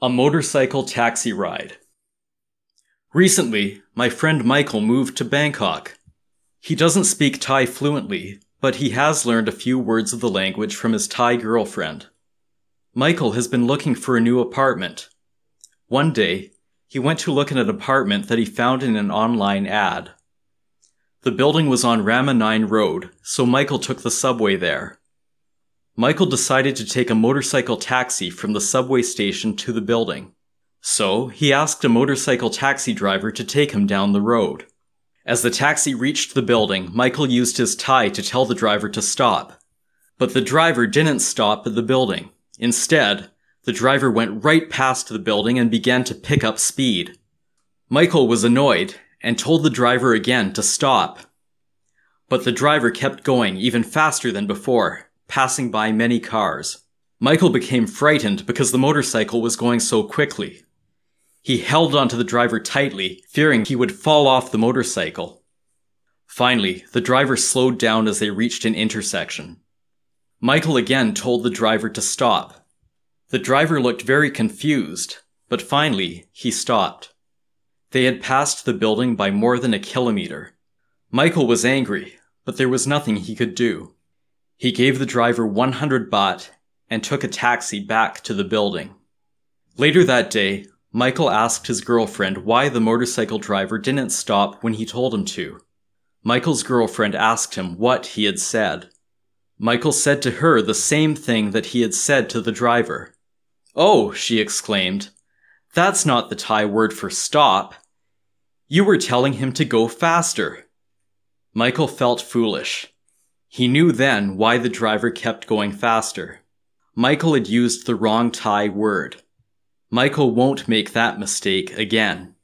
A motorcycle taxi ride. Recently, my friend Michael moved to Bangkok. He doesn't speak Thai fluently, but he has learned a few words of the language from his Thai girlfriend. Michael has been looking for a new apartment. One day, he went to look at an apartment that he found in an online ad. The building was on Rama 9 Road, so Michael took the subway there. Michael decided to take a motorcycle taxi from the subway station to the building. So, he asked a motorcycle taxi driver to take him down the road. As the taxi reached the building, Michael used his Thai to tell the driver to stop. But the driver didn't stop at the building. Instead, the driver went right past the building and began to pick up speed. Michael was annoyed and told the driver again to stop. But the driver kept going even faster than before, passing by many cars. Michael became frightened because the motorcycle was going so quickly. He held onto the driver tightly, fearing he would fall off the motorcycle. Finally, the driver slowed down as they reached an intersection. Michael again told the driver to stop. The driver looked very confused, but finally he stopped. They had passed the building by more than a kilometer. Michael was angry, but there was nothing he could do. He gave the driver 100 baht and took a taxi back to the building. Later that day, Michael asked his girlfriend why the motorcycle driver didn't stop when he told him to. Michael's girlfriend asked him what he had said. Michael said to her the same thing that he had said to the driver. Oh, she exclaimed, that's not the Thai word for stop. You were telling him to go faster. Michael felt foolish. He knew then why the driver kept going faster. Michael had used the wrong Thai word. Michael won't make that mistake again.